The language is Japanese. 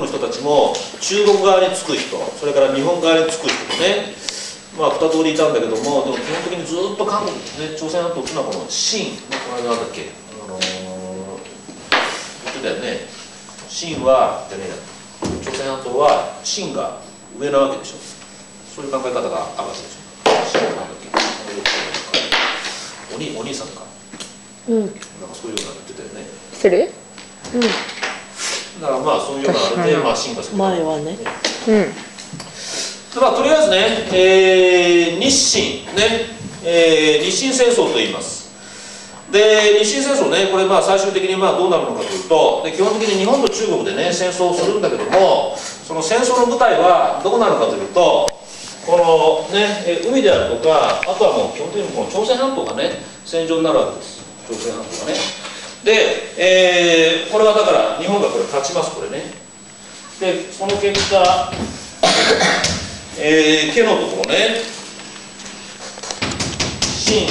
の人たちも中国側につく人それから日本側につく人とねまあ2通りいたんだけどもでも基本的にずっと韓国、ね、朝鮮半島っていうのはこの清この間なんだっけあのー、言ってたよね。清はじゃねえや朝鮮半島は清が上なわけでしょ。そういう考え方があるわけでしょ。清なんだっけお兄お兄さんか。うん。なんかそういうようなの言ってたよね。失礼うんだからまあそういうようなあれでまあ進化する前はね。うん。まあ、とりあえずね、えー日清ね、えー日清戦争と言います。で日清戦争ねこれまあ最終的にまあどうなるのかというとで基本的に日本と中国でね戦争をするんだけどもその戦争の舞台はどこなのかというとこのねえー海であるとかあとはもう基本的にこの朝鮮半島がね戦場になるわけです。朝鮮半島がね。で、えーこれはだから日本がこれ勝ちますこれね。でその結果えー、毛のところね、芯